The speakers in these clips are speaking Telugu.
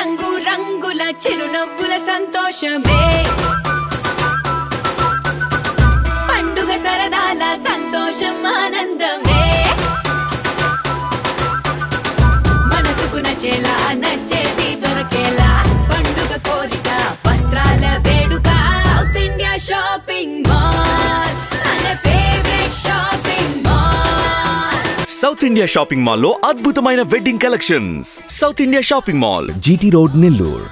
రంగు రంగుల చిరునవ్వుల సంతోషమే. సౌత్ ఇండియా షాపింగ్ మాల్లో అద్భుతమైన wedding collections south India shopping mall GT road Nellore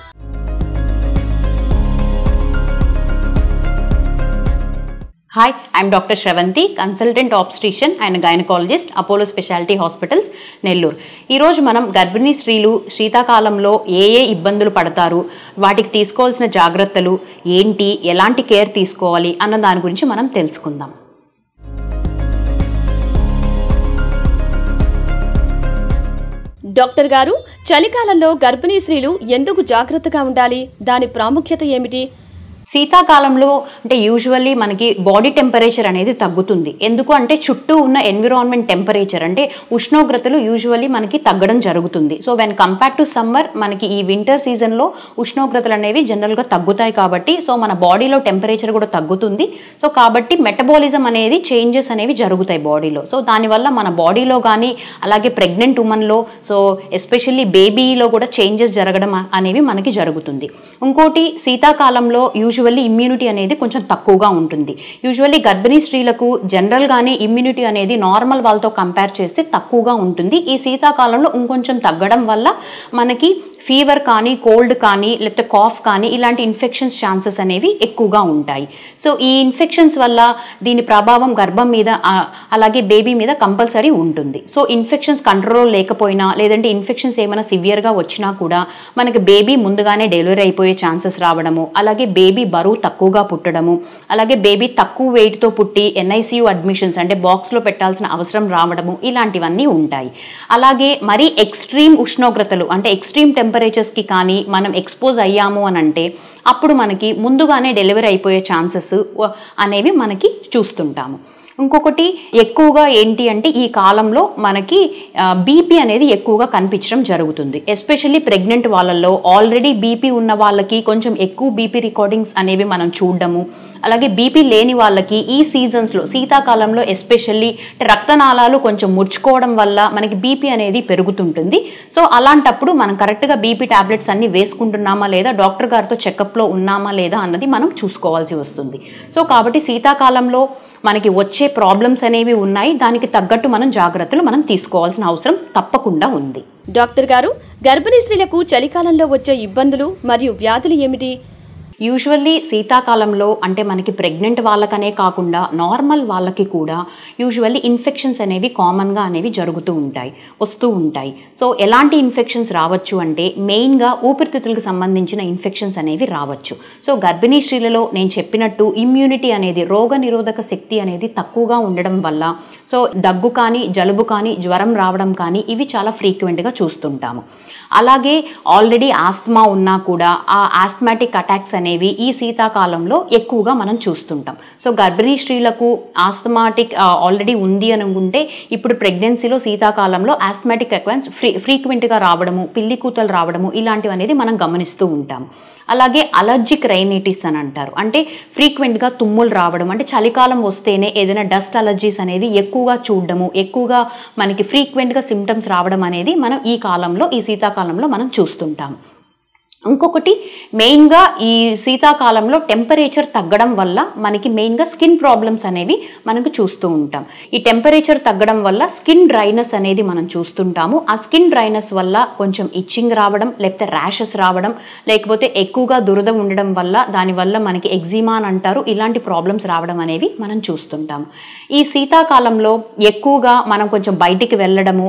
hi I'm doctor Sravanthi consultant obstetrician and gynaecologist Apollo speciality hospitals Nellore ఈరోజు మనం గర్భిణీ స్త్రీలు శీతాకాలంలో ఏ ఏ ఇబ్బందులు పడతారు వాటికి తీసుకోవాల్సిన జాగ్రత్తలు ఏంటి ఎలాంటి కేర్ తీసుకోవాలి అన్న దాని గురించి మనం తెలుసుకుందాం. డాక్టర్ గారు చలికాలంలో గర్భిణీ స్త్రీలు ఎందుకు జాగ్రత్తగా ఉండాలి? దాని ప్రాముఖ్యత ఏమిటి? శీతాకాలంలో అంటే యూజువల్లీ మనకి బాడీ టెంపరేచర్ అనేది తగ్గుతుంది. ఎందుకు అంటే చుట్టూ ఉన్న ఎన్విరాన్మెంట్ టెంపరేచర్ అంటే ఉష్ణోగ్రతలు యూజువల్లీ మనకి తగ్గడం జరుగుతుంది. So when compare to summer మనకి ఈ వింటర్ సీజన్లో ఉష్ణోగ్రతలు అనేవి జనరల్గా తగ్గుతాయి కాబట్టి సో మన బాడీలో టెంపరేచర్ కూడా తగ్గుతుంది. సో కాబట్టి మెటబాలిజం అనేది చేంజెస్ అనేవి జరుగుతాయి బాడీలో సో దానివల్ల మన బాడీలో కానీ అలాగే ప్రెగ్నెంట్ ఉమెన్లో సో ఎస్పెషల్లీ బేబీలో కూడా చేంజెస్ జరగడం అనేవి మనకి జరుగుతుంది. ఇంకోటి శీతాకాలంలో యూజువల్లీ ఇమ్యూనిటీ అనేది కొంచెం తక్కువగా ఉంటుంది. యూజువల్లీ గర్భిణీ స్త్రీలకు జనరల్గానే ఇమ్యూనిటీ అనేది నార్మల్ వాళ్ళతో కంపేర్ చేస్తే తక్కువగా ఉంటుంది. ఈ శీతాకాలంలో ఇంకొంచెం తగ్గడం వల్ల మనకి ఫీవర్ కానీ కోల్డ్ కానీ లేకపోతే కాఫ్ కానీ ఇలాంటి ఇన్ఫెక్షన్స్ ఛాన్సెస్ అనేవి ఎక్కువగా ఉంటాయి. సో ఈ ఇన్ఫెక్షన్స్ వల్ల దీని ప్రభావం గర్భం మీద అలాగే బేబీ మీద కంపల్సరీ ఉంటుంది. సో ఇన్ఫెక్షన్స్ కంట్రోల్ లేకపోయినా లేదంటే ఇన్ఫెక్షన్స్ ఏమైనా సివియర్గా వచ్చినా కూడా మనకి బేబీ ముందుగానే డెలివరీ అయిపోయే ఛాన్సెస్ రావడము అలాగే బేబీ బరువు తక్కువగా పుట్టడము అలాగే బేబీ తక్కువ వెయిట్తో పుట్టి ఎన్ఐసియు అడ్మిషన్స్ అంటే బాక్స్లో పెట్టాల్సిన అవసరం రావడము ఇలాంటివన్నీ ఉంటాయి. అలాగే మరీ ఎక్స్ట్రీమ్ ఉష్ణోగ్రతలు అంటే ఎక్స్ట్రీమ్ టెంపరేచర్స్కి కానీ మనం ఎక్స్పోజ్ అయ్యాము అని అంటే అప్పుడు మనకి ముందుగానే డెలివరీ అయిపోయే ఛాన్సెస్ అనేవి మనకి చూస్తుంటాము. ఇంకొకటి ఎక్కువగా ఏంటి అంటే ఈ కాలంలో మనకి బీపీ అనేది ఎక్కువగా కనిపించడం జరుగుతుంది. ఎస్పెషల్లీ ప్రెగ్నెంట్ వాళ్ళల్లో ఆల్రెడీ బీపీ ఉన్న వాళ్ళకి కొంచెం ఎక్కువ బీపీ రికార్డింగ్స్ అనేవి మనం చూడడము. అలాగే బీపీ లేని వాళ్ళకి ఈ సీజన్స్లో శీతాకాలంలో ఎస్పెషల్లీ రక్తనాళాలు కొంచెం ముడుచుకోవడం వల్ల మనకి బీపీ అనేది పెరుగుతుంటుంది. సో అలాంటప్పుడు మనం కరెక్ట్గా బీపీ టాబ్లెట్స్ అన్ని వేసుకుంటున్నామా లేదా డాక్టర్ గారితో చెకప్లో ఉన్నామా లేదా అన్నది మనం చూసుకోవాల్సి వస్తుంది. సో కాబట్టి శీతాకాలంలో మనకి వచ్చే ప్రాబ్లమ్స్ అనేవి ఉన్నాయి. దానికి తగ్గట్టు మనం జాగ్రత్తలు మనం తీసుకోవాల్సిన అవసరం తప్పకుండా ఉంది. డాక్టర్ గారు గర్భిణీ స్త్రీలకు చలికాలంలో వచ్చే ఇబ్బందులు మరియు వ్యాధులు ఏమిటి? యూజువల్లీ శీతాకాలంలో అంటే మనకి ప్రెగ్నెంట్ వాళ్ళకనే కాకుండా నార్మల్ వాళ్ళకి కూడా యూజువల్లీ ఇన్ఫెక్షన్స్ అనేవి కామన్గా అనేవి జరుగుతూ ఉంటాయి వస్తూ ఉంటాయి. సో ఎలాంటి ఇన్ఫెక్షన్స్ రావచ్చు అంటే మెయిన్గా ఊపిరితిత్తులకు సంబంధించిన ఇన్ఫెక్షన్స్ అనేవి రావచ్చు. సో గర్భిణీ స్త్రీలలో నేను చెప్పినట్టు ఇమ్యూనిటీ అనేది రోగ నిరోధక శక్తి అనేది తక్కువగా ఉండడం వల్ల సో దగ్గు కానీ జలుబు కానీ జ్వరం రావడం కానీ ఇవి చాలా ఫ్రీక్వెంట్గా చూస్తుంటాము. అలాగే ఆల్రెడీ ఆస్మా ఉన్నా కూడా ఆ ఆస్మాటిక్ అటాక్స్ అనేవి ఈ శీతాకాలంలో ఎక్కువగా మనం చూస్తుంటాం. సో గర్భిణీ స్త్రీలకు ఆస్మాటిక్ ఆల్రెడీ ఉంది అనుకుంటే ఇప్పుడు ప్రెగ్నెన్సీలో శీతాకాలంలో ఆస్మాటిక్ అక్వెన్స్ ఫ్రీ ఫ్రీక్వెంట్గా రావడము పిల్లి కూతలు రావడము ఇలాంటివి అనేది మనం గమనిస్తూ ఉంటాం. అలాగే అలర్జిక్ రైనైటిస్ అని అంటారు. అంటే ఫ్రీక్వెంట్గా తుమ్ములు రావడం అంటే చలికాలం వస్తేనే ఏదైనా డస్ట్ అలర్జీస్ అనేవి ఎక్కువగా చూడడము ఎక్కువగా మనకి ఫ్రీక్వెంట్గా సిమ్టమ్స్ రావడం అనేది మనం ఈ కాలంలో ఈ కాలంలో మనం చూస్తుంటాము ఇంకొకటి మెయిన్గా ఈ శీతాకాలంలో టెంపరేచర్ తగ్గడం వల్ల మనకి మెయిన్గా స్కిన్ ప్రాబ్లమ్స్ అనేవి మనకు చూస్తూ ఉంటాం. ఈ టెంపరేచర్ తగ్గడం వల్ల స్కిన్ డ్రైనెస్ అనేది మనం చూస్తుంటాము. ఆ స్కిన్ డ్రైనెస్ వల్ల కొంచెం ఇచ్చింగ్ రావడం లేకపోతే ర్యాషెస్ రావడం లేకపోతే ఎక్కువగా దురద ఉండడం వల్ల దానివల్ల మనకి ఎగ్జిమా అని అంటారు. ఇలాంటి ప్రాబ్లమ్స్ రావడం అనేవి మనం చూస్తుంటాము. ఈ శీతాకాలంలో ఎక్కువగా మనం కొంచెం బయటికి వెళ్ళడము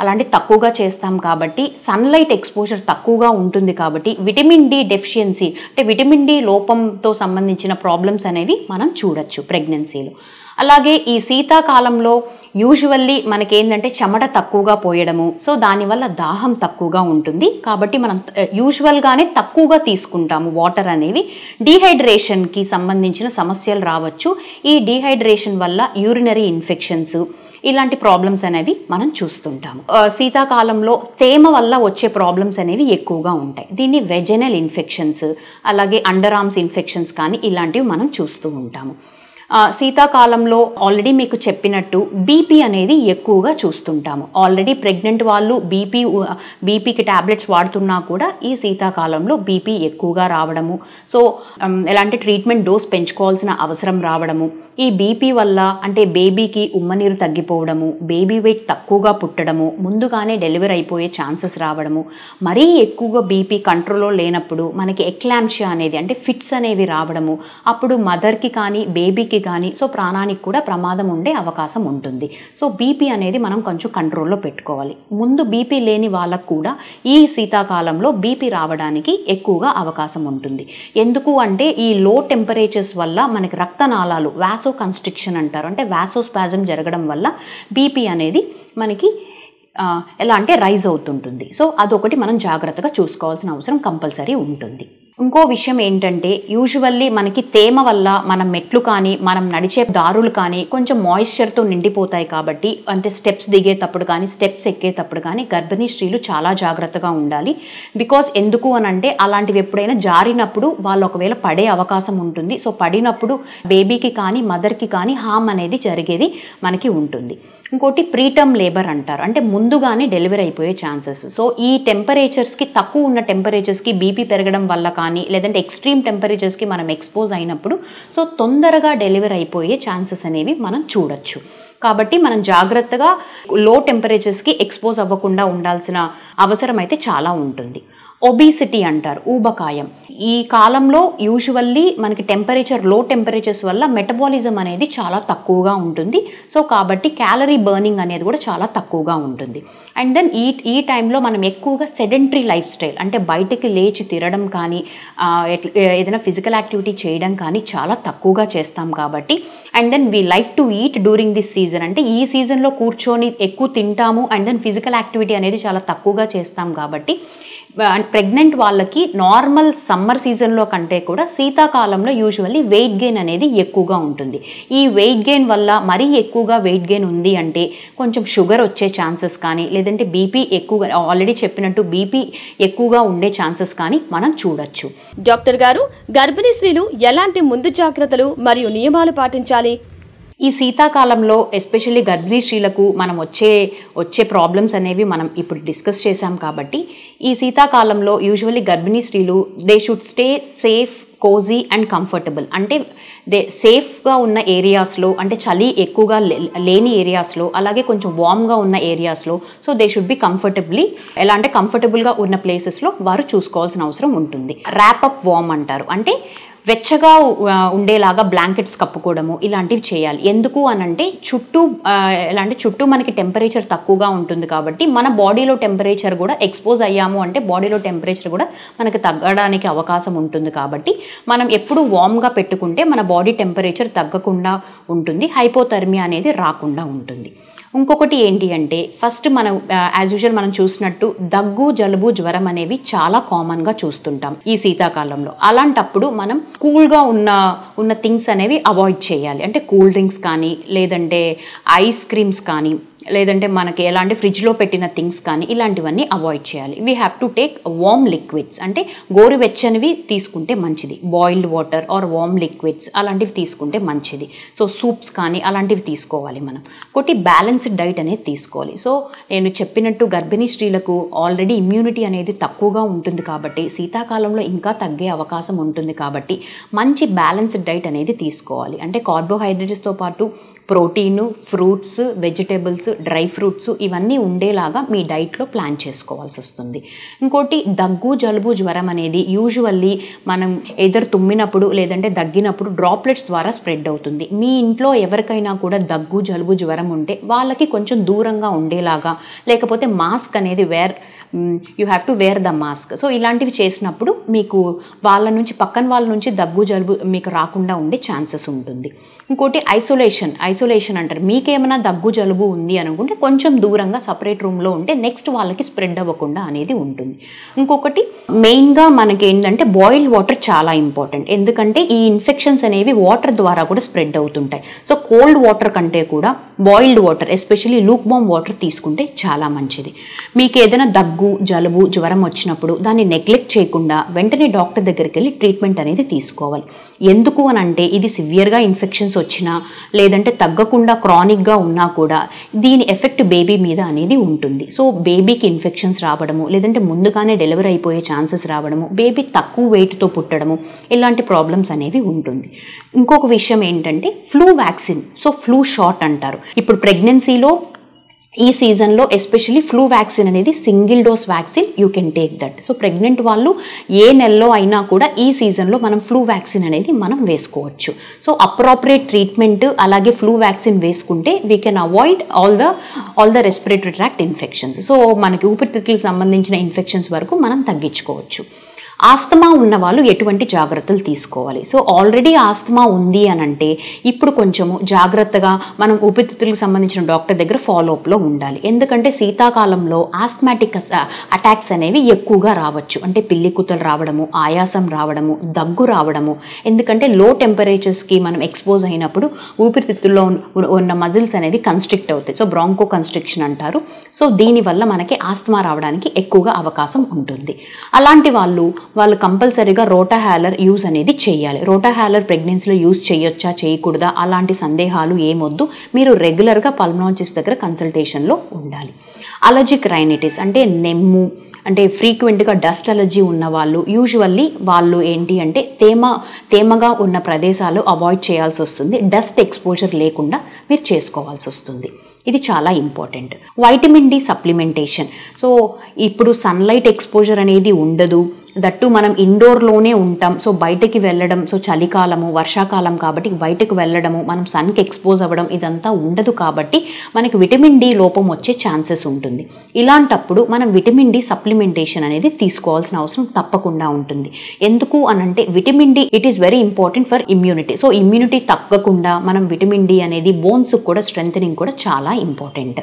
అలాంటి తక్కువగా చేస్తాం కాబట్టి సన్లైట్ ఎక్స్పోజర్ తక్కువగా ఉంటుంది కాబట్టి విటమిన్ డి డెఫిషియన్సీ అంటే విటమిన్ డి లోపంతో సంబంధించిన ప్రాబ్లమ్స్ అనేవి మనం చూడొచ్చు ప్రెగ్నెన్సీలో అలాగే ఈ శీతాకాలంలో యూజువల్లీ మనకేంటంటే చెమట తక్కువగా పోయడము సో దానివల్ల దాహం తక్కువగా ఉంటుంది. కాబట్టి మనం eh, యూజువల్గానే తక్కువగా తీసుకుంటాము వాటర్ అనేవి. డీహైడ్రేషన్కి సంబంధించిన సమస్యలు రావచ్చు. ఈ డీహైడ్రేషన్ వల్ల యూరినరీ ఇన్ఫెక్షన్స్ ఇలాంటి ప్రాబ్లమ్స్ అనేవి మనం చూస్తుంటాము. శీతాకాలంలో తేమ వల్ల వచ్చే ప్రాబ్లమ్స్ అనేవి ఎక్కువగా ఉంటాయి. దీన్ని వెజనల్ ఇన్ఫెక్షన్స్ అలాగే అండర్ ఆర్మ్స్ ఇన్ఫెక్షన్స్ కానీ ఇలాంటివి మనం చూస్తూ ఉంటాము. శీతాకాలంలో ఆల్రెడీ మీకు చెప్పినట్టు బీపీ అనేది ఎక్కువగా చూస్తుంటాము. ఆల్రెడీ ప్రెగ్నెంట్ వాళ్ళు బీపీ బీపీకి టాబ్లెట్స్ వాడుతున్నా కూడా ఈ శీతాకాలంలో బీపీ ఎక్కువగా రావడము. సో um, ఎలాంటి ట్రీట్మెంట్ డోస్ పెంచుకోవాల్సిన అవసరం రావడము. ఈ బీపీ వల్ల అంటే బేబీకి ఉమ్మనీరు తగ్గిపోవడము బేబీ వెయిట్ తక్కువగా పుట్టడము ముందుగానే డెలివరీ అయిపోయే ఛాన్సెస్ రావడము. మరీ ఎక్కువగా బీపీ కంట్రోల్లో లేనప్పుడు మనకి ఎక్లాంషియా అనేది అంటే ఫిట్స్ అనేవి రావడము. అప్పుడు మదర్కి కానీ బేబీకి కానీ సో ప్రాణానికి కూడా ప్రమాదం ఉండే అవకాశం ఉంటుంది. సో బీపీ అనేది మనం కొంచెం కంట్రోల్లో పెట్టుకోవాలి. ముందు బీపీ లేని వాళ్ళకు కూడా ఈ శీతాకాలంలో బీపీ రావడానికి ఎక్కువగా అవకాశం ఉంటుంది. ఎందుకు అంటే ఈ లో టెంపరేచర్స్ వల్ల మనకి రక్తనాళాలు వాసో కన్స్ట్రిక్షన్ అంటారు. అంటే వ్యాసోస్పాజం జరగడం వల్ల బీపీ అనేది మనకి ఎలా అంటే రైజ్ అవుతుంటుంది. సో అదొకటి మనం జాగ్రత్తగా చూసుకోవాల్సిన అవసరం కంపల్సరీ ఉంటుంది. ఇంకో విషయం ఏంటంటే యూజువల్లీ మనకి తేమ వల్ల మన మెట్లు కానీ మనం నడిచే దారులు కానీ కొంచెం మాయిశ్చర్తో నిండిపోతాయి కాబట్టి అంటే స్టెప్స్ దిగేటప్పుడు కానీ స్టెప్స్ ఎక్కేటప్పుడు కానీ గర్భిణీ స్త్రీలు చాలా జాగ్రత్తగా ఉండాలి. బికాస్ ఎందుకు అని అంటే అలాంటివి ఎప్పుడైనా జారినప్పుడు వాళ్ళు ఒకవేళ పడే అవకాశం ఉంటుంది. సో పడినప్పుడు బేబీకి కానీ మదర్కి కానీ హామ్ అనేది జరిగేది మనకి ఉంటుంది. ఇంకోటి ప్రీటర్మ్ లేబర్ అంటారు. అంటే ముందుగానే డెలివరీ అయిపోయే ఛాన్సెస్. సో ఈ టెంపరేచర్స్కి తక్కువ ఉన్న టెంపరేచర్స్కి బీపీ పెరగడం వల్ల కానీ లేదంటే ఎక్స్ట్రీమ్ టెంపరేచర్స్కి మనం ఎక్స్పోజ్ అయినప్పుడు సో తొందరగా డెలివరీ అయిపోయే ఛాన్సెస్ అనేవి మనం చూడొచ్చు. కాబట్టి మనం జాగ్రత్తగా లో టెంపరేచర్స్కి ఎక్స్పోజ్ అవ్వకుండా ఉండాల్సిన అవసరం అయితే చాలా ఉంటుంది. ఒబీసిటీ అంటారు ఊబకాయం. ఈ కాలంలో యూజువల్లీ మనకి టెంపరేచర్లో టెంపరేచర్స్ వల్ల మెటబాలిజం అనేది చాలా తక్కువగా ఉంటుంది. సో కాబట్టి క్యాలరీ బర్నింగ్ అనేది కూడా చాలా తక్కువగా ఉంటుంది. అండ్ దెన్ ఈ ఈ టైంలో మనం ఎక్కువగా సెడెంటరీ లైఫ్ స్టైల్ అంటే బయటకి లేచి తిరగడం కానీ ఏదైనా ఫిజికల్ యాక్టివిటీ చేయడం కానీ చాలా తక్కువగా చేస్తాం కాబట్టి. And then we like to eat during this season అంటే ఈ సీజన్లో కూర్చొని ఎక్కువ తింటాము. అండ్ దెన్ ఫిజికల్ యాక్టివిటీ అనేది చాలా తక్కువగా చేస్తాం కాబట్టి. ప్రెగ్నెంట్ వాళ్ళకి నార్మల్ సమ్మర్ సీజన్లో కంటే కూడా శీతాకాలంలో యూజువల్లీ వెయిట్ గెయిన్ అనేది ఎక్కువగా ఉంటుంది. ఈ వెయిట్ గెయిన్ వల్ల మరీ ఎక్కువగా వెయిట్ గెయిన్ ఉంది అంటే కొంచెం షుగర్ వచ్చే ఛాన్సెస్ కానీ లేదంటే బీపీ ఎక్కువగా ఆల్రెడీ చెప్పినట్టు బీపీ ఎక్కువగా ఉండే ఛాన్సెస్ కానీ మనం చూడొచ్చు. డాక్టర్ గారు గర్భిణీ స్త్రీలు ఎలాంటి ముందు జాగ్రత్తలు మరియు నియమాలు పాటించాలి? ఈ శీతాకాలంలో ఎస్పెషల్లీ గర్భిణీ స్త్రీలకు మనం వచ్చే వచ్చే ప్రాబ్లమ్స్ అనేవి మనం ఇప్పుడు డిస్కస్ చేశాం కాబట్టి ఈ శీతాకాలంలో యూజువల్లీ గర్భిణీ స్త్రీలు they should stay safe cosy and comfortable అంటే దే సేఫ్గా ఉన్న ఏరియాస్లో అంటే చలి ఎక్కువగా లే- లేని ఏరియాస్లో అలాగే కొంచెం వామ్గా ఉన్న ఏరియాస్లో so they should be comfortably ఎలా అంటే కంఫర్టబుల్గా ఉన్న ప్లేసెస్లో వారు చూసుకోవాల్సిన అవసరం ఉంటుంది. ర్యాప్ అప్ వామ్ అంటారు. అంటే వెచ్చగా ఉండేలాగా బ్లాంకెట్స్ కప్పుకోవడము ఇలాంటివి చేయాలి. ఎందుకు అనంటే చుట్టూ ఇలాంటి ఎలా అంటే చుట్టూ మనకి టెంపరేచర్ తక్కువగా ఉంటుంది కాబట్టి మన బాడీలో టెంపరేచర్ కూడా ఎక్స్పోజ్ అయ్యాము అంటే బాడీలో టెంపరేచర్ కూడా మనకి తగ్గడానికి అవకాశం ఉంటుంది కాబట్టి మనం ఎప్పుడు వామ్గా పెట్టుకుంటే మన బాడీ టెంపరేచర్ తగ్గకుండా ఉంటుంది హైపోథర్మియా అనేది రాకుండా ఉంటుంది. ఇంకొకటి ఏంటి అంటే ఫస్ట్ మనం యాజ్ యూజువల్ మనం చూసినట్టు దగ్గు జలుబు జ్వరం అనేవి చాలా కామన్గా చూస్తుంటాం ఈ శీతాకాలంలో. అలాంటప్పుడు మనం కూల్గా ఉన్న ఉన్న థింగ్స్ అనేవి అవాయిడ్ చేయాలి. అంటే కూల్ డ్రింక్స్ కానీ లేదంటే ఐస్ క్రీమ్స్ కానీ లేదంటే మనకి ఎలాంటి ఫ్రిడ్జ్లో పెట్టిన థింగ్స్ కానీ ఇలాంటివన్నీ అవాయిడ్ చేయాలి. We have to take warm liquids అంటే గోరువెచ్చనివి తీసుకుంటే మంచిది. Boiled water or warm liquids అలాంటివి తీసుకుంటే మంచిది. సో సూప్స్ కానీ అలాంటివి తీసుకోవాలి మనం. ఒకటి బ్యాలెన్స్డ్ డైట్ అనేది తీసుకోవాలి. సో నేను చెప్పినట్టు గర్భిణీ స్త్రీలకు ఆల్రెడీ ఇమ్యూనిటీ అనేది తక్కువగా ఉంటుంది కాబట్టి శీతాకాలంలో ఇంకా తగ్గే అవకాశం ఉంటుంది కాబట్టి మంచి బ్యాలెన్స్డ్ డైట్ అనేది తీసుకోవాలి. అంటే కార్బోహైడ్రేట్స్తో పాటు protein fruits vegetables dry fruits ఇవన్నీ ఉండేలాగా మీ డైట్లో ప్లాన్ చేసుకోవాల్సి వస్తుంది. ఇంకోటి దగ్గు జలుబు జ్వరం అనేది యూజువల్లీ మనం ఎదురు తుమ్మినప్పుడు లేదంటే దగ్గినప్పుడు డ్రాప్లెట్స్ ద్వారా స్ప్రెడ్ అవుతుంది. మీ ఇంట్లో ఎవరికైనా కూడా దగ్గు జలుబు జ్వరం ఉంటే వాళ్ళకి కొంచెం దూరంగా ఉండేలాగా లేకపోతే మాస్క్ అనేది wear you have to wear the mask so ఇలాంటివి చేసినప్పుడు మీకు వాళ్ళ నుంచి పక్కన వాళ్ళ నుంచి దగ్గు జలుబు మీకు రాకుండా ఉండే ఛాన్సెస్ ఉంటుంది. ఇంకోటి ఐసోలేషన్ ఐసోలేషన్ అంటారు. మీకేమైనా దగ్గు జలుబు ఉంది అనుకుంటే కొంచెం దూరంగా సపరేట్ రూమ్లో ఉంటే నెక్స్ట్ వాళ్ళకి స్ప్రెడ్ అవ్వకుండా అనేది ఉంటుంది. ఇంకొకటి మెయిన్గా మనకి ఏంటంటే బాయిల్డ్ వాటర్ చాలా ఇంపార్టెంట్ ఎందుకంటే ఈ ఇన్ఫెక్షన్స్ అనేవి వాటర్ ద్వారా కూడా స్ప్రెడ్ అవుతుంటాయి. సో కోల్డ్ వాటర్ కంటే కూడా boiled water especially lukewarm water తీసుకుంటే చాలా మంచిది. మీకు ఏదైనా దగ్గు జలుబు జ్వరం వచ్చినప్పుడు దాన్ని నెగ్లెక్ట్ చేయకుండా వెంటనే డాక్టర్ దగ్గరికి వెళ్ళి ట్రీట్మెంట్ అనేది తీసుకోవాలి. ఎందుకు అని అంటే ఇది సివియర్గా ఇన్ఫెక్షన్స్ వచ్చినా లేదంటే తగ్గకుండా క్రానిక్గా ఉన్నా కూడా దీని ఎఫెక్ట్ బేబీ మీద అనేది ఉంటుంది. సో బేబీకి ఇన్ఫెక్షన్స్ రావడము లేదంటే ముందుగానే డెలివరీ అయిపోయే ఛాన్సెస్ రావడము బేబీ తక్కువ వెయిట్తో పుట్టడము ఇలాంటి ప్రాబ్లమ్స్ అనేవి ఉంటుంది. ఇంకొక విషయం ఏంటంటే flu vaccine so flu shot అంటారు. ఇప్పుడు ప్రెగ్నెన్సీలో ఈ సీజన్లో ఎస్పెషలీ ఫ్లూ వ్యాక్సిన్ అనేది single dose vaccine you can take that so pregnant వాళ్ళు ఏ నెలలో అయినా కూడా ఈ సీజన్లో మనం ఫ్లూ వ్యాక్సిన్ అనేది మనం వేసుకోవచ్చు. సో అప్రాపరియేట్ ట్రీట్మెంట్ అలాగే ఫ్లూ వ్యాక్సిన్ వేసుకుంటే we can avoid all the all the respiratory tract infections so మనకి ఊపిరితిత్తులకు సంబంధించిన ఇన్ఫెక్షన్స్ వరకు మనం తగ్గించుకోవచ్చు. ఆస్తమా ఉన్న వాళ్ళు ఎటువంటి జాగ్రత్తలు తీసుకోవాలి. సో ఆల్రెడీ ఆస్తమా ఉంది అని అంటే ఇప్పుడు కొంచెము జాగ్రత్తగా మనం ఊపిరితిత్తులకు సంబంధించిన డాక్టర్ దగ్గర ఫాలోఅప్లో ఉండాలి. ఎందుకంటే శీతాకాలంలో ఆస్థమాటిక్ అటాక్స్ అనేవి ఎక్కువగా రావచ్చు. అంటే పిల్లి కూతలు రావడము ఆయాసం రావడము దగ్గు రావడము. ఎందుకంటే లో టెంపరేచర్స్కి మనం ఎక్స్పోజ్ అయినప్పుడు ఊపిరితిత్తుల్లో ఉన్న- ఉన్న మజిల్స్ అనేవి కన్స్ట్రిక్ట్ అవుతాయి. సో బ్రాంకో కన్స్ట్రిక్షన్ అంటారు. సో దీనివల్ల మనకి ఆస్తమా రావడానికి ఎక్కువగా అవకాశం ఉంటుంది. అలాంటి వాళ్ళు వాళ్ళు కంపల్సరీగా రోటా హ్యాలర్ యూస్ అనేది చేయాలి. రోటా హ్యాలర్ ప్రెగ్నెన్సీలో యూస్ చేయొచ్చా చేయకూడదా అలాంటి సందేహాలు ఏమొద్దు మీరు రెగ్యులర్గా పల్మనాలజిస్ట్ దగ్గర కన్సల్టేషన్లో ఉండాలి. అలర్జిక్ రైనిటిస్ అంటే నెమ్ము అంటే ఫ్రీక్వెంట్గా డస్ట్ అలర్జీ ఉన్న వాళ్ళు యూజువల్లీ వాళ్ళు ఏంటి అంటే తేమ తేమగా ఉన్న ప్రదేశాలు అవాయిడ్ చేయాల్సి వస్తుంది. డస్ట్ ఎక్స్పోజర్ లేకుండా మీరు చేసుకోవాల్సి వస్తుంది. ఇది చాలా important vitamin D supplementation so ఇప్పుడు సన్లైట్ ఎక్స్పోజర్ అనేది ఉండదు. దట్టు మనం ఇండోర్లోనే ఉంటాం. సో బయటకి వెళ్ళడం సో చలికాలము వర్షాకాలం కాబట్టి బయటకు వెళ్ళడము మనం సన్కి ఎక్స్పోజ్ అవ్వడం ఇదంతా ఉండదు కాబట్టి మనకి విటమిన్ డి లోపం వచ్చే ఛాన్సెస్ ఉంటుంది. ఇలాంటప్పుడు మనం విటమిన్ డి సప్లిమెంటేషన్ అనేది తీసుకోవాల్సిన అవసరం తప్పకుండా ఉంటుంది. ఎందుకు అనంటే vitamin D it is very important for immunity so immunity తగ్గకుండా మనం విటమిన్ డి అనేది బోన్స్ కూడా స్ట్రెంగ్ కూడా చాలా ఇంపార్టెంట్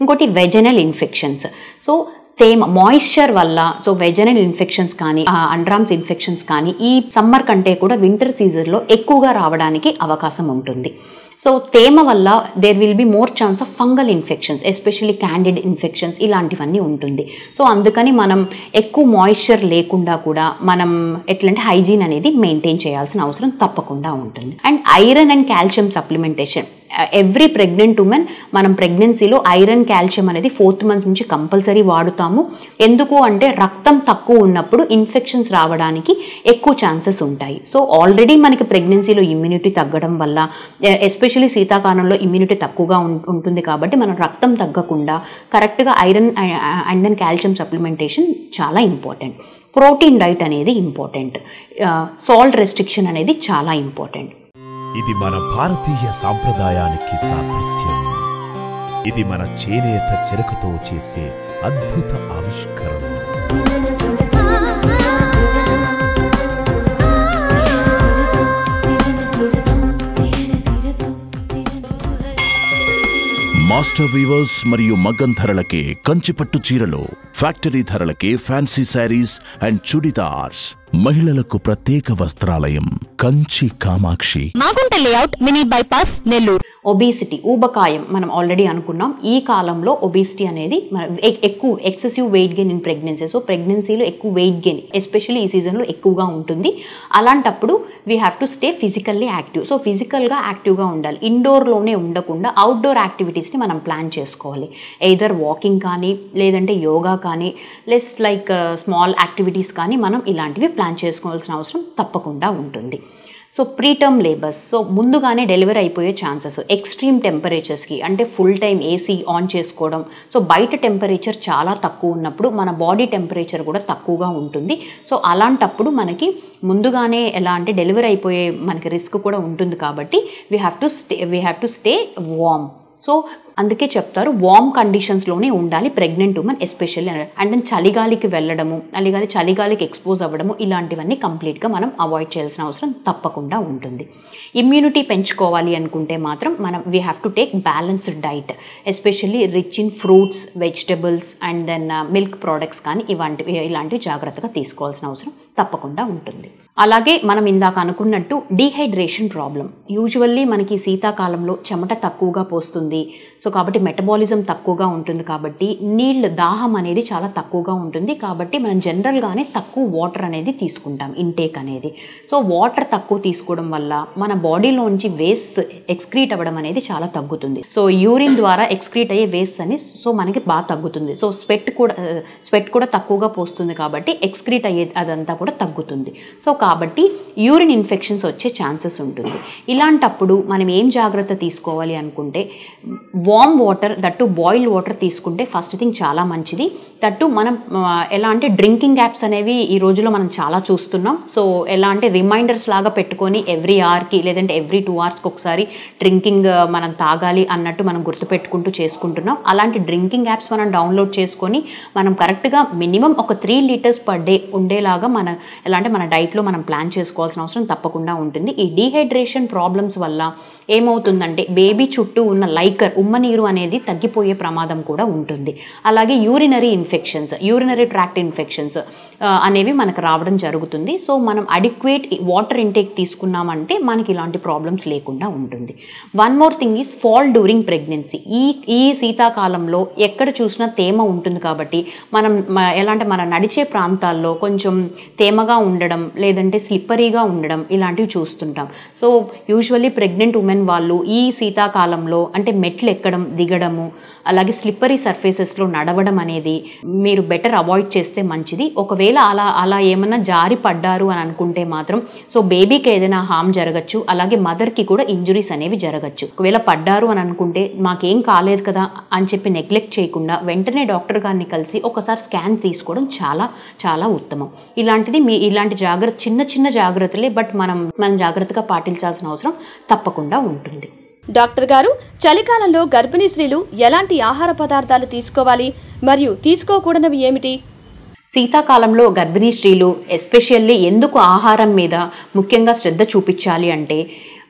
ఇంకోటి వెజనల్ ఇన్ఫెక్షన్స్ సో తేమ మాయిశ్చర్ వల్ల సో వెజనల్ ఇన్ఫెక్షన్స్ కానీ అండ్రామ్స్ ఇన్ఫెక్షన్స్ కానీ ఈ సమ్మర్ కంటే కూడా వింటర్ సీజన్లో ఎక్కువగా రావడానికి అవకాశం ఉంటుంది. సో తేమ వల్ల there will be more chance of fungal infections especially candid infections ఇలాంటివన్నీ ఉంటుంది. సో అందుకని మనం ఎక్కువ మాయిశ్చర్ లేకుండా కూడా మనం ఎట్లంటే హైజీన్ అనేది మెయింటైన్ చేయాల్సిన అవసరం తప్పకుండా ఉంటుంది. And iron and calcium supplementation every pregnant women మనం ప్రెగ్నెన్సీలో ఐరన్ కాల్షియం అనేది ఫోర్త్ మంత్ నుంచి కంపల్సరీ వాడుతాము. ఎందుకు అంటే రక్తం తక్కువ ఉన్నప్పుడు ఇన్ఫెక్షన్స్ రావడానికి ఎక్కువ ఛాన్సెస్ ఉంటాయి. సో ఆల్రెడీ మనకి ప్రెగ్నెన్సీలో ఇమ్యూనిటీ తగ్గడం వల్ల ఎస్పెషలీ శీతాకాలంలో ఇమ్యూనిటీ తక్కువగా ఉంటుంది కాబట్టి మనం రక్తం తగ్గకుండా కరెక్ట్గా iron and then calcium supplementation చాలా ఇంపార్టెంట్ ప్రోటీన్ డైట్ అనేది ఇంపార్టెంట్ సాల్ట్ రెస్ట్రిక్షన్ అనేది చాలా ఇంపార్టెంట్ ఇది మన భారతీయ సాంప్రదాయానికి సాదృశ్యం. ఇది మన చేనేత చెరకుతో చేసే అద్భుత ఆవిష్కరణ. మాస్టర్ వీవర్స్ మరియు మగ్గం ధరలకే కంచిపట్టు చీరలు ఫ్యాక్టరీ ధరలకే ఫ్యాన్సీ శారీస్ అండ్ చుడిదార్స్. మహిళలకు ప్రత్యేక వస్త్రాలయం Kanchi Kamakshi. Magunta layout mini bypass Nellore. Obesity ఊబకాయం మనం ఆల్రెడీ అనుకున్నాం. ఈ కాలంలో ఒబేసిటీ అనేది ఎక్కువ excessive weight gain in pregnancy. So ప్రెగ్నెన్సీలో ఎక్కువ వెయిట్ గెయిన్ ఎస్పెషల్లీ ఈ సీజన్లో ఎక్కువగా ఉంటుంది. అలాంటప్పుడు we have to stay physically active so ఫిజికల్గా యాక్టివ్గా ఉండాలి. ఇండోర్లోనే ఉండకుండా అవుట్డోర్ యాక్టివిటీస్ని మనం ప్లాన్ చేసుకోవాలి. ఎయిదర్ వాకింగ్ కానీ లేదంటే యోగా కానీ లెస్ లైక్ స్మాల్ యాక్టివిటీస్ కానీ మనం ఇలాంటివి ప్లాన్ ప్లాన్ చేసుకోవాల్సిన అవసరం తప్పకుండా ఉంటుంది. సో ప్రీటర్మ్ లేబర్స్ సో ముందుగానే డెలివరీ అయిపోయే ఛాన్సెస్ ఎక్స్ట్రీమ్ టెంపరేచర్స్కి అంటే ఫుల్ టైం ఏసీ ఆన్ చేసుకోవడం సో బయట టెంపరేచర్ చాలా తక్కువ ఉన్నప్పుడు మన బాడీ టెంపరేచర్ కూడా తక్కువగా ఉంటుంది. సో అలాంటప్పుడు మనకి ముందుగానే ఎలా అంటే డెలివరీ అయిపోయే మనకి రిస్క్ కూడా ఉంటుంది కాబట్టి we have to stay we have to stay warm so అందుకే చెప్తారు వార్మ్ కండిషన్స్లోనే ఉండాలి pregnant women especially and then చలిగాలికి వెళ్ళడము అలిగాలి చలిగాలికి ఎక్స్పోజ్ అవ్వడము ఇలాంటివన్నీ కంప్లీట్గా మనం అవాయిడ్ చేయాల్సిన అవసరం తప్పకుండా ఉంటుంది. ఇమ్యూనిటీ పెంచుకోవాలి అనుకుంటే మాత్రం మనం we have to take balanced diet especially rich in fruits vegetables and then milk products కానీ ఇలాంటివి ఇలాంటివి జాగ్రత్తగా తీసుకోవాల్సిన అవసరం తప్పకుండా ఉంటుంది. అలాగే మనం ఇందాక అనుకున్నట్టు డీహైడ్రేషన్ ప్రాబ్లం యూజువల్లీ మనకి శీతాకాలంలో చెమట తక్కువగా పోస్తుంది. సో కాబట్టి మెటబాలిజం తక్కువగా ఉంటుంది కాబట్టి నీళ్ళ దాహం అనేది చాలా తక్కువగా ఉంటుంది కాబట్టి మనం జనరల్గానే తక్కువ వాటర్ అనేది తీసుకుంటాం ఇంటేక్ అనేది. సో వాటర్ తక్కువ తీసుకోవడం వల్ల మన బాడీలోంచి వేస్ట్ ఎక్స్క్రీట్ అవ్వడం అనేది చాలా తగ్గుతుంది. సో యూరిన్ ద్వారా ఎక్స్క్రీట్ అయ్యే వేస్ట్ అని సో మనకి బాగా తగ్గుతుంది. సో స్వెట్ కూడా స్వెట్ కూడా తక్కువగా పోస్తుంది కాబట్టి ఎక్స్క్రీట్ అయ్యే అదంతా కూడా తగ్గుతుంది. సో కాబట్టి యూరిన్ ఇన్ఫెక్షన్స్ వచ్చే ఛాన్సెస్ ఉంటుంది. ఇలాంటప్పుడు మనం ఏం జాగ్రత్త తీసుకోవాలి అనుకుంటే warm water that boiled water తీసుకుంటే ఫస్ట్ థింగ్ చాలా మంచిది. దట్టు మనం ఎలా అంటే డ్రింకింగ్ యాప్స్ అనేవి ఈ రోజులో మనం చాలా చూస్తున్నాం. సో ఎలా అంటే రిమైండర్స్ లాగా పెట్టుకొని ఎవ్రీ అవర్కి లేదంటే ఎవ్రీ టూ అవర్స్కి ఒకసారి డ్రింకింగ్ మనం తాగాలి అన్నట్టు మనం గుర్తుపెట్టుకుంటూ చేసుకుంటున్నాం. అలాంటి డ్రింకింగ్ యాప్స్ మనం డౌన్లోడ్ చేసుకొని మనం కరెక్ట్గా మినిమం ఒక త్రీ లీటర్స్ పర్ డే ఉండేలాగా మన ఎలా అంటే మన డైట్లో మనం ప్లాన్ చేసుకోవాల్సిన అవసరం తప్పకుండా ఉంటుంది. ఈ డీహైడ్రేషన్ ప్రాబ్లమ్స్ వల్ల ఏమవుతుందంటే బేబీ చుట్టూ ఉన్న లైకర్ ఉమ్మ నీరు అనేది తగ్గిపోయే ప్రమాదం కూడా ఉంటుంది. అలాగే urinary infections urinary tract infections అనేవి మనకు రావడం జరుగుతుంది. సో మనం అడిక్వేట్ వాటర్ ఇంటేక్ తీసుకున్నామంటే మనకి ఇలాంటి ప్రాబ్లమ్స్ లేకుండా ఉంటుంది. One more thing is fall during pregnancy ఈ ఈ శీతాకాలంలో ఎక్కడ చూసినా తేమ ఉంటుంది కాబట్టి మనం ఎలాంటి ఎలా అంటే మన నడిచే ప్రాంతాల్లో కొంచెం తేమగా ఉండడం లేదంటే స్లిప్పరీగా ఉండడం ఇలాంటివి చూస్తుంటాం. సో యూజువల్లీ ప్రెగ్నెంట్ ఉమెన్ వాళ్ళు ఈ శీతాకాలంలో అంటే మెట్లు ఎక్కడం దిగడము అలాగే స్లిప్పరీ సర్ఫేసెస్లో నడవడం అనేది మీరు బెటర్ అవాయిడ్ చేస్తే మంచిది. ఒకవేళ అలా అలా ఏమన్నా జారి పడ్డారు అని అనుకుంటే మాత్రం సో బేబీకి ఏదైనా హామ్ జరగచ్చు అలాగే మదర్కి కూడా ఇంజురీస్ అనేవి జరగచ్చు. ఒకవేళ పడ్డారు అని అనుకుంటే మాకేం కాలేదు కదా అని చెప్పి నెగ్లెక్ట్ చేయకుండా వెంటనే డాక్టర్ గారిని కలిసి ఒకసారి స్కాన్ తీసుకోవడం చాలా చాలా ఉత్తమం. ఇలాంటిది మీ ఇలాంటి జాగ్రత్త చిన్న చిన్న జాగ్రత్తలే బట్ మనం మనం జాగ్రత్తగా పాటించాల్సిన అవసరం తప్పకుండా ఉంటుంది. డాక్టర్ గారు చలికాలంలో గర్భిణీ స్త్రీలు ఎలాంటి ఆహార పదార్థాలు తీసుకోవాలి మరియు తీసుకోకూడనివి ఏమిటి? శీతాకాలంలో గర్భిణీ స్త్రీలు ఎస్పెషల్లీ ఎందుకు ఆహారం మీద ముఖ్యంగా శ్రద్ధ చూపించాలి అంటే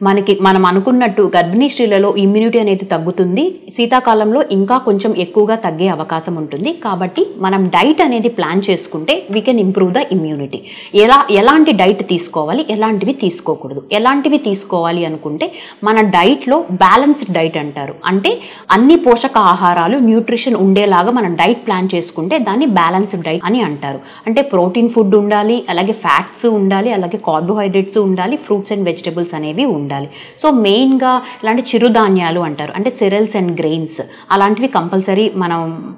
మనకి మనం అనుకున్నట్టు గర్భిణీ స్త్రీలలో ఇమ్యూనిటీ అనేది తగ్గుతుంది. శీతాకాలంలో ఇంకా కొంచెం ఎక్కువగా తగ్గే అవకాశం ఉంటుంది. కాబట్టి మనం డైట్ అనేది ప్లాన్ చేసుకుంటే we can improve the immunity ఎలా ఎలాంటి డైట్ తీసుకోవాలి? ఎలాంటివి తీసుకోకూడదు. ఎలాంటివి తీసుకోవాలి అనుకుంటే మన డైట్లో బ్యాలెన్స్డ్ డైట్ అంటారు. అంటే అన్ని పోషక ఆహారాలు న్యూట్రిషన్ ఉండేలాగా మనం డైట్ ప్లాన్ చేసుకుంటే దాన్ని బ్యాలెన్స్డ్ డైట్ అని అంటారు. అంటే ప్రోటీన్ ఫుడ్ ఉండాలి అలాగే ఫ్యాట్స్ ఉండాలి అలాగే కార్బోహైడ్రేట్స్ ఉండాలి ఫ్రూట్స్ అండ్ వెజిటబుల్స్ అనేవి ఉండాలి. సో మెయిన్గా ఇలాంటి చిరుధాన్యాలు అంటారు. అంటే సిరల్స్ అండ్ గ్రెయిన్స్. అలాంటివి కంపల్సరీ మనం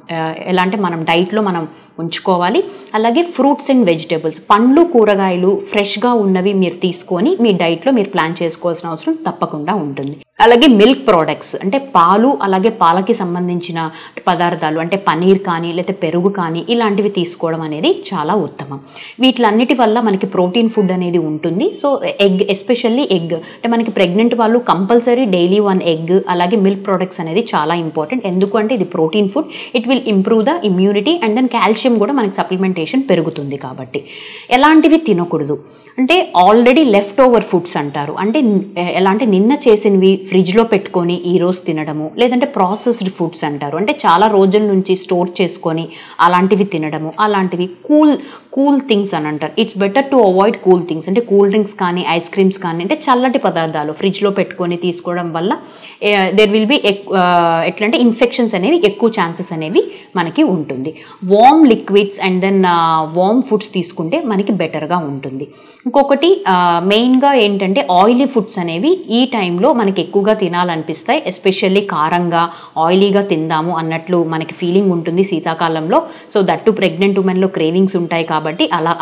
ఎలా అంటే మనం డైట్లో మనం ఉంచుకోవాలి. అలాగే ఫ్రూట్స్ అండ్ వెజిటేబుల్స్. పండ్లు కూరగాయలు ఫ్రెష్గా ఉన్నవి మీరు తీసుకొని మీ డైట్లో మీరు ప్లాన్ చేసుకోవాల్సిన అవసరం తప్పకుండా ఉంటుంది. అలాగే మిల్క్ ప్రోడక్ట్స్ అంటే పాలు అలాగే పాలకి సంబంధించిన పదార్థాలు అంటే పనీర్ కానీ లేకపోతే పెరుగు కానీ ఇలాంటివి తీసుకోవడం అనేది చాలా ఉత్తమం. వీటిలన్నిటి వల్ల మనకి ప్రోటీన్ ఫుడ్ అనేది ఉంటుంది. So egg especially egg. అంటే మనకి ప్రెగ్నెంట్ వాళ్ళు కంపల్సరీ డైలీ వన్ ఎగ్ అలాగే మిల్క్ ప్రోడక్ట్స్ అనేది చాలా ఇంపార్టెంట్. ఎందుకంటే ఇది protein food. It will improve the immunity and then calcium కూడా మనకి సప్లిమెంటేషన్ పెరుగుతుంది కాబట్టి. ఎలాంటివి తినకూడదు. అంటే ఆల్రెడీ లెఫ్ట్ ఓవర్ ఫుడ్స్ అంటారు. అంటే ఎలా అంటే నిన్న చేసినవి ఫ్రిడ్జ్లో పెట్టుకొని ఈ రోజు తినడము లేదంటే ప్రాసెస్డ్ ఫుడ్స్ అంటారు. అంటే చాలా రోజుల నుంచి స్టోర్ చేసుకొని అలాంటివి తినడము అలాంటివి కూల్ కూల్ థింగ్స్ అని అంటారు. It's better to avoid cool things. అంటే కూల్ డ్రింక్స్ కానీ ఐస్ క్రీమ్స్ కానీ అంటే చల్లటి పదార్థాలు ఫ్రిడ్జ్లో పెట్టుకొని తీసుకోవడం వల్ల దెర్ విల్ బి ఎట్లా అంటే ఇన్ఫెక్షన్స్ అనేవి ఎక్కువ ఛాన్సెస్ అనేవి మనకి ఉంటుంది. Warm liquids and then warm foods తీసుకుంటే మనకి బెటర్గా ఉంటుంది. ఇంకొకటి మెయిన్గా ఏంటంటే ఆయిలీ ఫుడ్స్ అనేవి ఈ టైంలో మనకి ఎక్కువగా తినాలనిపిస్తాయి. ఎస్పెషల్లీ కారంగా ఆయిలీగా తిందాము అన్నట్లు మనకి ఫీలింగ్ ఉంటుంది శీతాకాలంలో. సో దట్టు ప్రెగ్నెంట్ ఉమెన్లో క్రేవింగ్స్ ఉంటాయి కాబట్టి అలా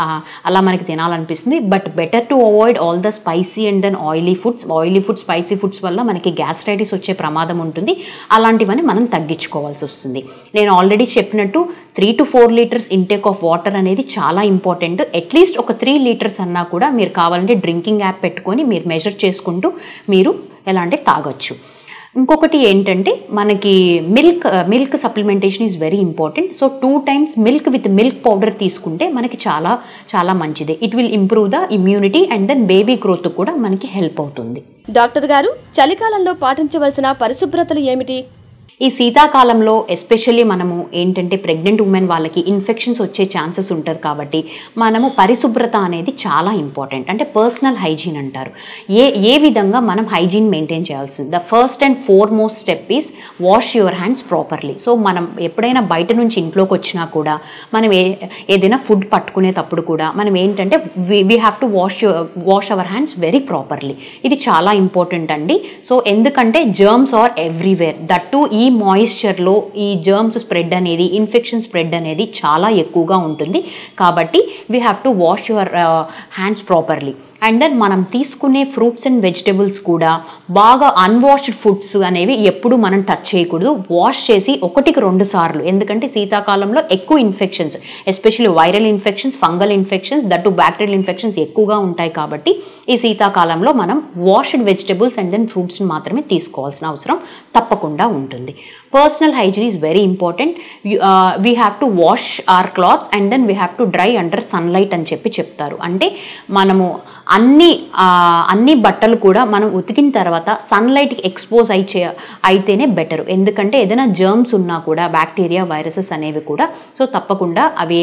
అలా మనకి తినాలనిపిస్తుంది. But better to avoid all the spicy and then oily foods. Oily food spicy foods వల్ల మనకి గ్యాస్ట్రైటిస్ వచ్చే ప్రమాదం ఉంటుంది. అలాంటివన్నీ మనం తగ్గించుకోవాల్సి వస్తుంది. నేను ఆల్రెడీ చెప్పినట్టు three to four litres intake of water అనేది చాలా ఇంపార్టెంట్ అట్లీస్ట్ ఒక త్రీ లీటర్స్ అన్నా కూడా మీరు కావాలంటే డ్రింకింగ్ యాప్ పెట్టుకొని మీరు మెజర్ చేసుకుంటూ మీరు ఎలా అంటే తాగొచ్చు. ఇంకొకటి ఏంటంటే మనకి milk milk supplementation is very important so two times milk with milk powder తీసుకుంటే మనకి చాలా చాలా మంచిది. It will improve the immunity and then baby growth కూడా మనకి హెల్ప్ అవుతుంది. డాక్టర్ గారు చలికాలంలో పాటించవలసిన పరిశుభ్రతలు ఏమిటి? ఈ శీతాకాలంలో ఎస్పెషల్లీ మనము ఏంటంటే ప్రెగ్నెంట్ ఉమెన్ వాళ్ళకి ఇన్ఫెక్షన్స్ వచ్చే ఛాన్సెస్ ఉంటుంది కాబట్టి మనము పరిశుభ్రత అనేది చాలా ఇంపార్టెంట్. అంటే పర్సనల్ హైజీన్ అంటారు. ఏ ఏ విధంగా మనం హైజీన్ మెయింటైన్ చేయాల్సింది? The first and foremost step is wash your hands properly. So మనం ఎప్పుడైనా బయట నుంచి ఇంట్లోకి వచ్చినా కూడా మనం ఏ ఏదైనా ఫుడ్ పట్టుకునేటప్పుడు కూడా మనం ఏంటంటే we have to wash wash our hands very properly ఇది చాలా ఇంపార్టెంట్ అండి. సో ఎందుకంటే germs are everywhere that to ఈ ఈ మాయిశ్చర్లో ఈ జర్మ్స్ స్ప్రెడ్ అనేది ఇన్ఫెక్షన్ స్ప్రెడ్ అనేది చాలా ఎక్కువగా ఉంటుంది. కాబట్టి we have to wash your hands properly and then మనం తీసుకునే ఫ్రూట్స్ అండ్ వెజిటబుల్స్ కూడా బాగా అన్వాష్డ్ ఫుడ్స్ అనేవి ఎప్పుడు మనం టచ్ చేయకూడదు. వాష్ చేసి ఒకటికి రెండు సార్లు. ఎందుకంటే శీతాకాలంలో ఎక్కువ infections especially viral infections fungal infections that bacterial infections ఎక్కువగా ఉంటాయి కాబట్టి ఈ శీతాకాలంలో మనం వాష్డ్ వెజిటబుల్స్ అండ్ దెన్ ఫ్రూట్స్ని మాత్రమే తీసుకోవాల్సిన అవసరం తప్పకుండా ఉంటుంది. Personal hygiene is very important we have to wash our clothes and then we have to dry under sunlight అని చెప్పి చెప్తారు. అంటే మనము అన్ని అన్ని బట్టలు కూడా మనం ఉతికిన తర్వాత సన్లైట్కి ఎక్స్పోజ్ అయి చే అయితేనే బెటర్ ఎందుకంటే ఏదైనా జర్మ్స్ ఉన్నా కూడా బ్యాక్టీరియా వైరసెస్ అనేవి కూడా సో తప్పకుండా అవి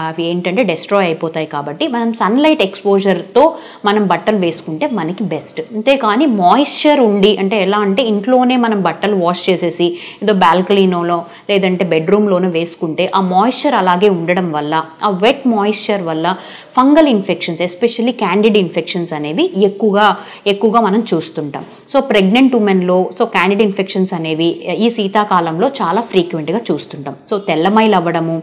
అవి ఏంటంటే డెస్ట్రాయ్ అయిపోతాయి కాబట్టి మనం సన్లైట్ ఎక్స్పోజర్తో మనం బట్టలు వేసుకుంటే మనకి బెస్ట్ అంతేకాని మాయిశ్చర్ ఉండి అంటే ఎలా అంటే ఇంట్లోనే మనం బట్టలు వాష్ చేసేసి ఏదో బాల్కనీలోనో లేదంటే బెడ్రూమ్లోనో వేసుకుంటే ఆ మాయిశ్చర్ అలాగే ఉండడం వల్ల ఆ వెట్ మాయిశ్చర్ వల్ల fungal infections especially candid infections అనేవి ఎక్కువగా ఎక్కువగా మనం చూస్తుంటాం. సో ప్రెగ్నెంట్ ఉమెన్లో సో క్యాండిడ్ ఇన్ఫెక్షన్స్ అనేవి ఈ శీతాకాలంలో చాలా ఫ్రీక్వెంట్గా చూస్తుంటాం. సో తెల్లమైలు అవ్వడము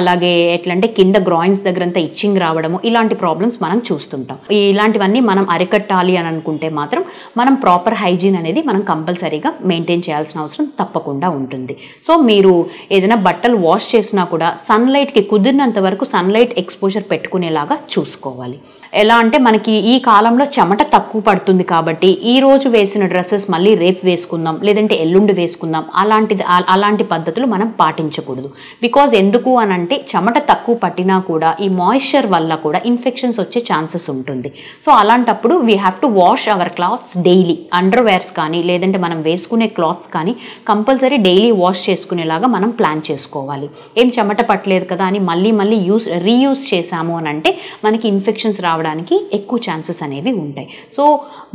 అలాగే ఎట్లంటే కింద గ్రాయిన్స్ దగ్గర అంతా ఇచ్చింగ్ రావడము ఇలాంటి ప్రాబ్లమ్స్ మనం చూస్తుంటాం. ఈ ఇలాంటివన్నీ మనం అరికట్టాలి అని అనుకుంటే మాత్రం మనం ప్రాపర్ హైజీన్ అనేది మనం కంపల్సరీగా మెయింటైన్ చేయాల్సిన అవసరం తప్పకుండా ఉంటుంది. సో మీరు ఏదైనా బట్టలు వాష్ చేసినా కూడా సన్లైట్కి కుదిరినంత వరకు సన్లైట్ ఎక్స్పోజర్ పెట్టుకునేలాగా చూసుకోవాలి. ఎలా అంటే మనకి ఈ కాలంలో చెమట తక్కువ పడుతుంది కాబట్టి ఈ రోజు వేసిన డ్రెస్సెస్ మళ్ళీ రేపు వేసుకుందాం లేదంటే ఎల్లుండి వేసుకుందాం అలాంటిది అలాంటి పద్ధతులు మనం పాటించకూడదు. బికాజ్ ఎందుకు అని అంటే చెమట తక్కువ పట్టినా కూడా ఈ మాయిశ్చర్ వల్ల కూడా ఇన్ఫెక్షన్స్ వచ్చే ఛాన్సెస్ ఉంటుంది. సో అలాంటప్పుడు we have to wash our clothes daily underwears కానీ లేదంటే మనం వేసుకునే క్లాత్స్ కానీ కంపల్సరీ డైలీ వాష్ చేసుకునేలాగా మనం ప్లాన్ చేసుకోవాలి. ఏం చెమట పట్టలేదు కదా అని మళ్ళీ మళ్ళీ యూస్ రీయూస్ చేసాము అని అంటే మనకి ఇన్ఫెక్షన్స్ రావడానికి ఎక్కువ ఛాన్సెస్ అనేవి ఉంటాయి. So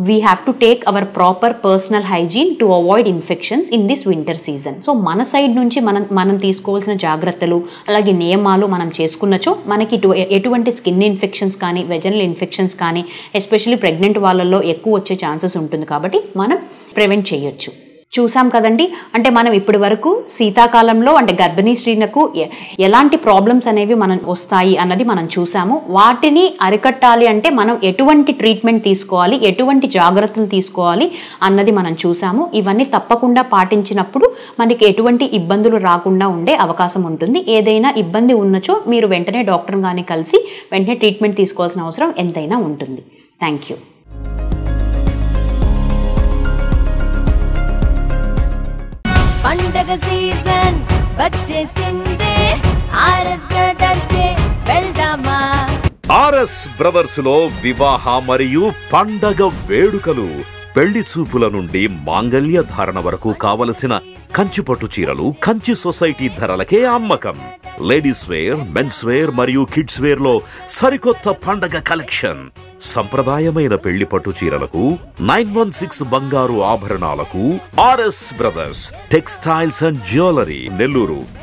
we have to take our proper personal hygiene to avoid infections in this winter season so మన సైడ్ నుంచి మనం మనం తీసుకోవాల్సిన జాగ్రత్తలు అలాగే నియమాలు మనం చేసుకున్నచో మనకి ఎటువంటి స్కిన్ ఇన్ఫెక్షన్స్ కానీ వెజనల్ ఇన్ఫెక్షన్స్ కానీ ఎస్పెషల్లీ ప్రెగ్నెంట్ వాళ్ళల్లో ఎక్కువ వచ్చే ఛాన్సెస్ ఉంటుంది కాబట్టి మనం ప్రివెంట్ చేయొచ్చు. చూసాం కదండి. అంటే మనం ఇప్పటి వరకు శీతాకాలంలో అంటే గర్భిణీ స్త్రీలకు ఎలాంటి ప్రాబ్లమ్స్ అనేవి మనం వస్తాయి అన్నది మనం చూసాము. వాటిని అరికట్టాలి అంటే మనం ఎటువంటి ట్రీట్మెంట్ తీసుకోవాలి ఎటువంటి జాగ్రత్తలు తీసుకోవాలి అన్నది మనం చూసాము. ఇవన్నీ తప్పకుండా పాటించినప్పుడు మనకి ఎటువంటి ఇబ్బందులు రాకుండా ఉండే అవకాశం ఉంటుంది. ఏదైనా ఇబ్బంది ఉన్నచో మీరు వెంటనే డాక్టర్ కానీ కలిసి వెంటనే ట్రీట్మెంట్ తీసుకోవాల్సిన అవసరం ఎంతైనా ఉంటుంది. Thank you. పండగ సీజన్ వచ్చేసిందే. ఆర్ఎస్ బ్రదర్స్ డే వెళ్దామా? ఆర్ఎస్ బ్రదర్స్లో వివాహ మరియు పండగ వేడుకలు పెళ్ళి చూపుల నుండి మాంగళ్య ధారణ వరకు కావలసిన కంచి పట్టు చీరలు కంచి సొసైటీ ధరలకే అమ్మకం. లేడీస్ వేర్ మెన్స్ వేర్ మరియు కిడ్స్ వేర్లో సరికొత్త పండగ కలెక్షన్. సంప్రదాయమైన పెళ్ళి పట్టు చీరలకు నైన్ వన్ సిక్స్ బంగారు ఆభరణాలకు RS Brothers textiles and jewellery Nellore.